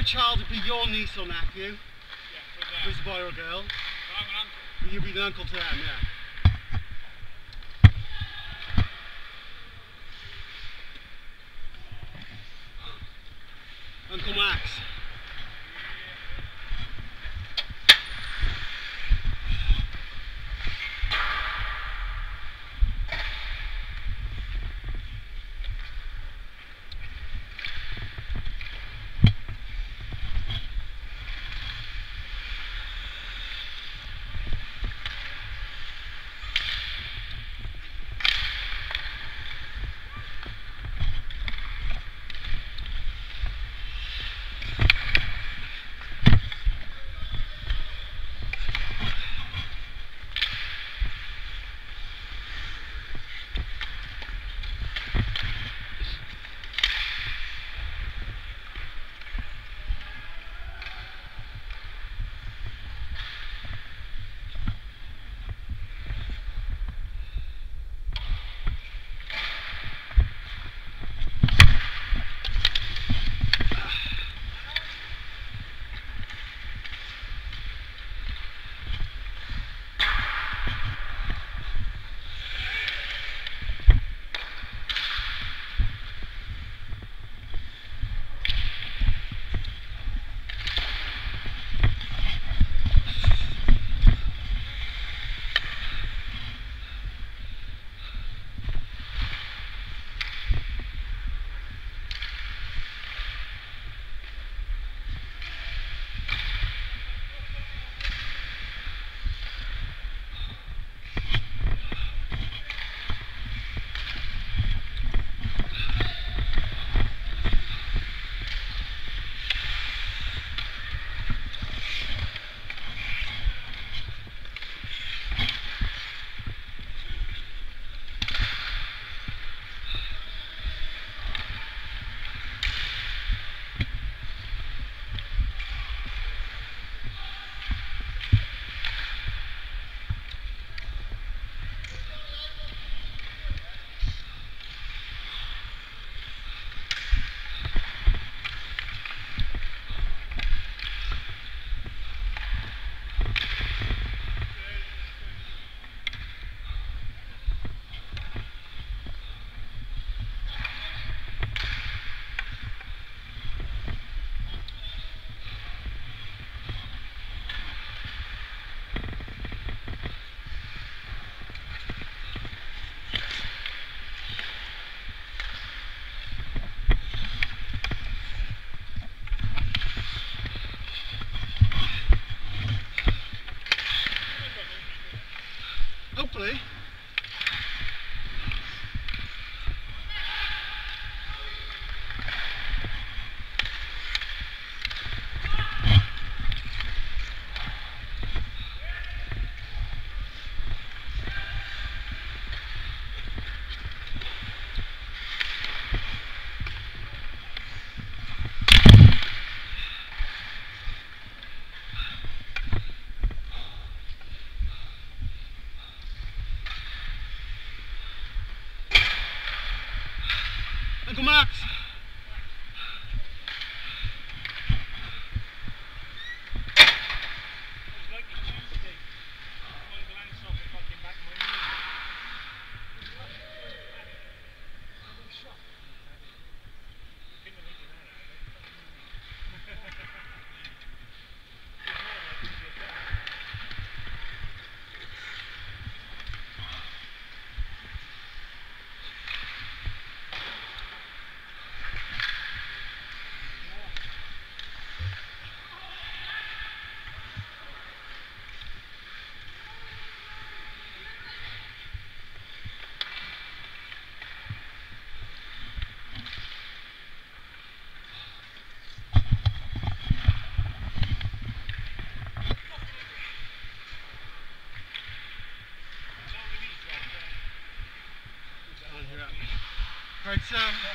their child would be your niece or nephew, Yeah, for if them. it's a boy or a girl. I'm an uncle. You'd be the uncle to them, yeah. Right, so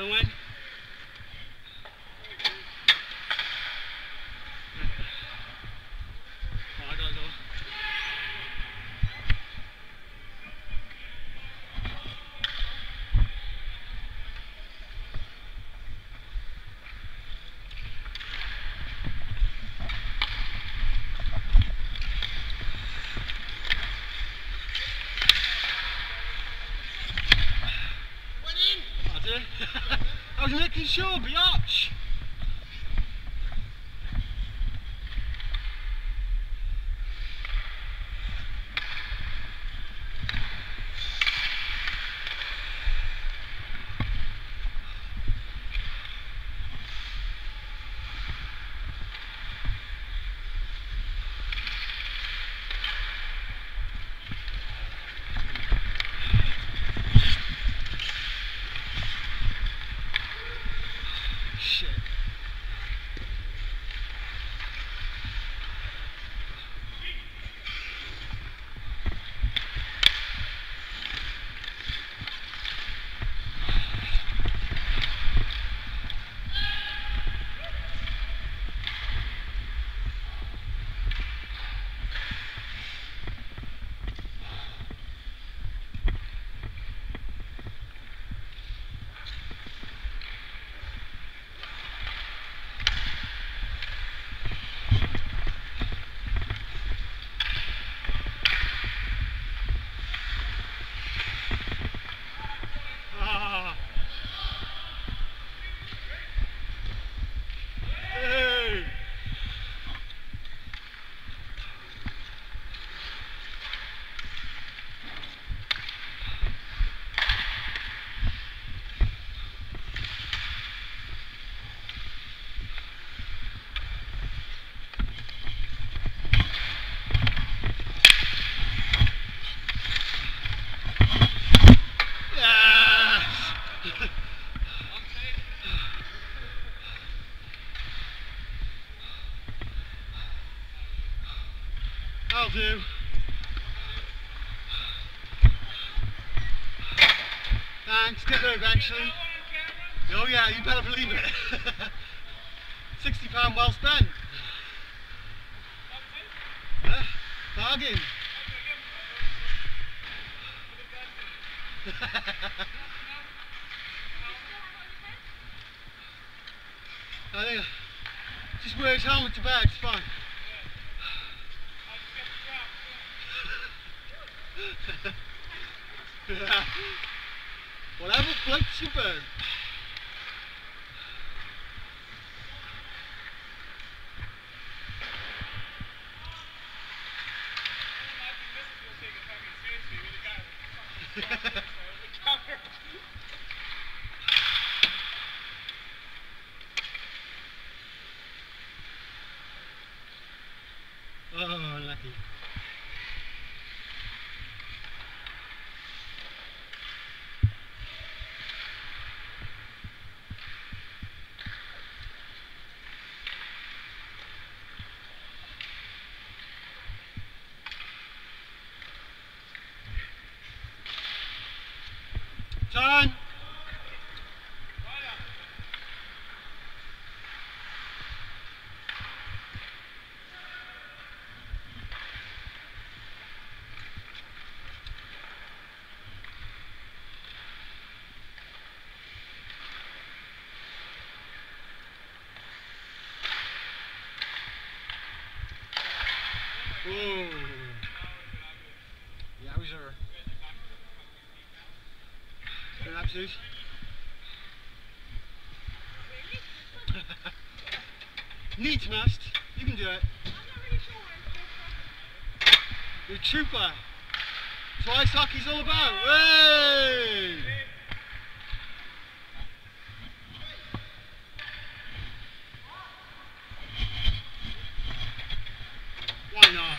Irwin. 秀，不要 That'll do. Thanks, get there eventually. Oh yeah, you better believe it. Sixty pound well spent. Huh? Bargain. I think just wear his helmet to bed, it's fine. Whatever floats your boat. Turn. Ooh. Been absolute. Needs must. You can do it. You're a trooper. That's what ice hockey's all about. Hey! Why not?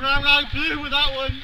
Brown eye blue with that one.